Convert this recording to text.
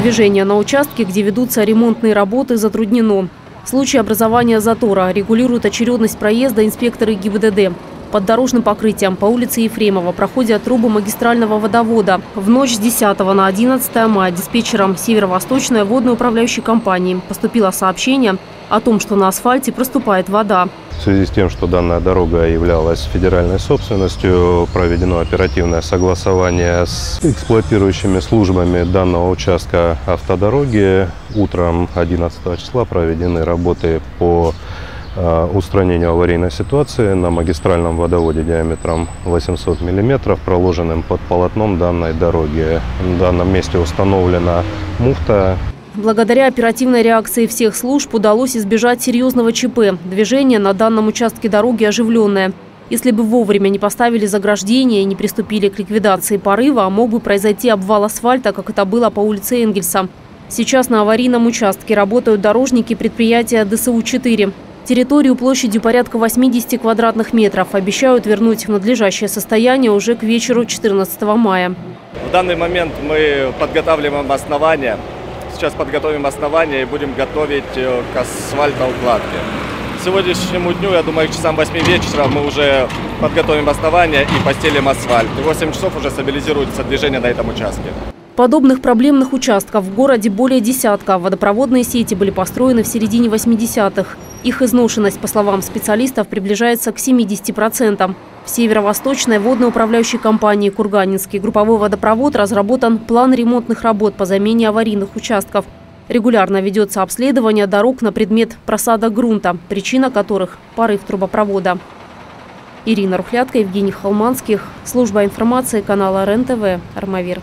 Движение на участке, где ведутся ремонтные работы, затруднено. В случае образования затора регулируют очередность проезда инспекторы ГИБДД. Под дорожным покрытием по улице Ефремова проходят трубы магистрального водовода. В ночь с 10 на 11 мая диспетчером Северо-Восточной водной управляющей компании поступило сообщение о том, что на асфальте проступает вода. В связи с тем, что данная дорога являлась федеральной собственностью, проведено оперативное согласование с эксплуатирующими службами данного участка автодороги. Утром 11 числа проведены работы по э, устранению аварийной ситуации на магистральном водоводе диаметром 800 мм, проложенным под полотном данной дороги. В данном месте установлена муфта Благодаря оперативной реакции всех служб удалось избежать серьезного ЧП. Движение на данном участке дороги оживленное. Если бы вовремя не поставили заграждение и не приступили к ликвидации порыва, мог бы произойти обвал асфальта, как это было по улице Энгельса. Сейчас на аварийном участке работают дорожники предприятия ДСУ-4. Территорию площадью порядка 80 квадратных метров обещают вернуть в надлежащее состояние уже к вечеру 14 мая. В данный момент мы подготавливаем основания Сейчас подготовим основание и будем готовить э, к асфальтоукладке. К сегодняшнему дню, я думаю, к часам 8 вечера мы уже подготовим основание и постелим асфальт. И 8 часов уже стабилизируется движение на этом участке. Подобных проблемных участков в городе более десятка. Водопроводные сети были построены в середине 80-х. Их изношенность, по словам специалистов, приближается к 70%. В северо-восточной водно-управляющей компании «Курганинский групповой водопровод» разработан план ремонтных работ по замене аварийных участков. Регулярно ведется обследование дорог на предмет просадок грунта, причина которых – порыв трубопровода. Ирина Рухлятка, Евгений Холманских. Служба информации канала РЕН-ТВ. Армавир.